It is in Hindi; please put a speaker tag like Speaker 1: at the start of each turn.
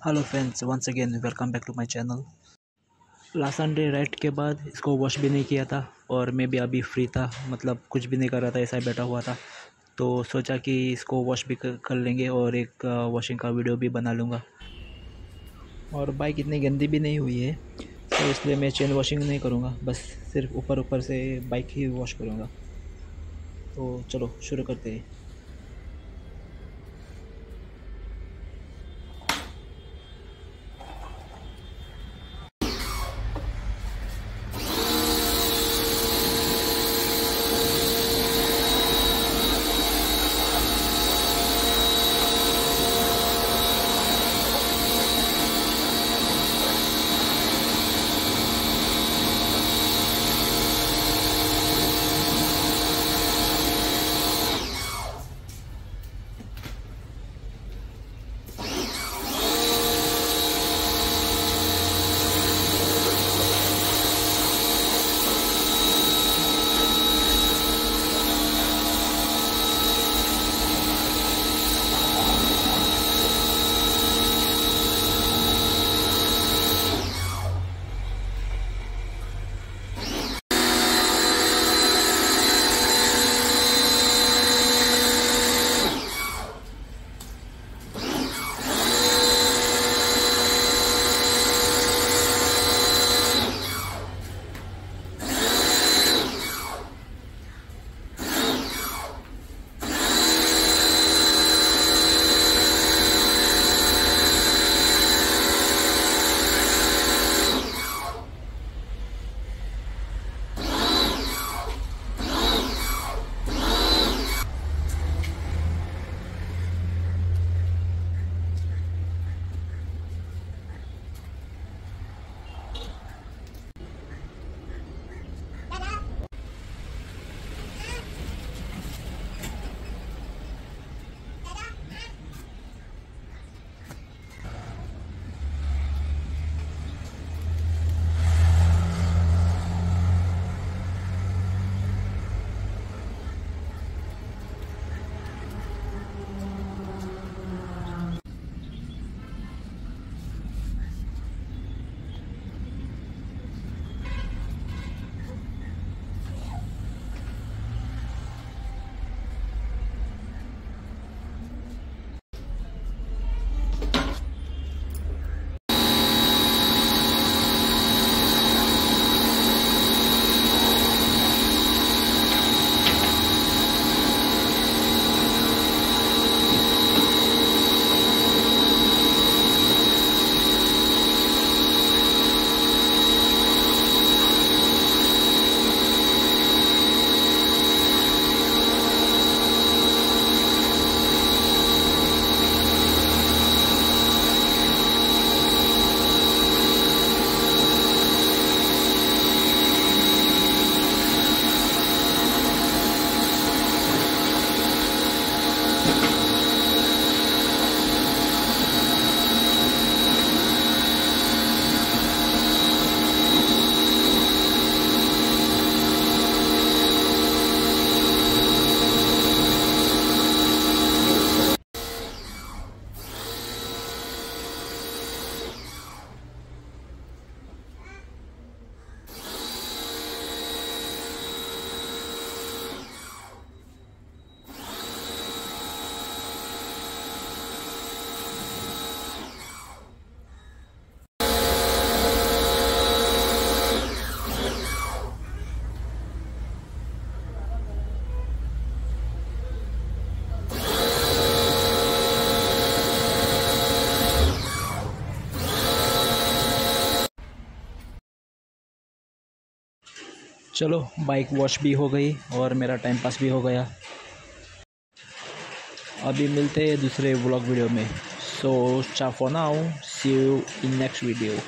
Speaker 1: Hello friends once again welcome back to my channel last Sunday ride के बाद इसको वॉश भी नहीं किया था और मैं भी अभी फ्री था मतलब कुछ भी नहीं कर रहा था, ऐसा ही बैठा हुआ था। तो सोचा कि इसको वॉश भी कर लेंगे और एक वॉशिंग का वीडियो भी बना लूँगा। और बाइक इतनी गंदी भी नहीं हुई है तो इसलिए मैं चेन वॉशिंग नहीं करूँगा, बस सिर्फ़ ऊपर ऊपर से बाइक ही वॉश करूँगा। तो चलो, शुरू करते हैं। चलो बाइक वॉश भी हो गई और मेरा टाइम पास भी हो गया। अभी मिलते हैं दूसरे व्लॉग वीडियो में। So चाफो now see you in next video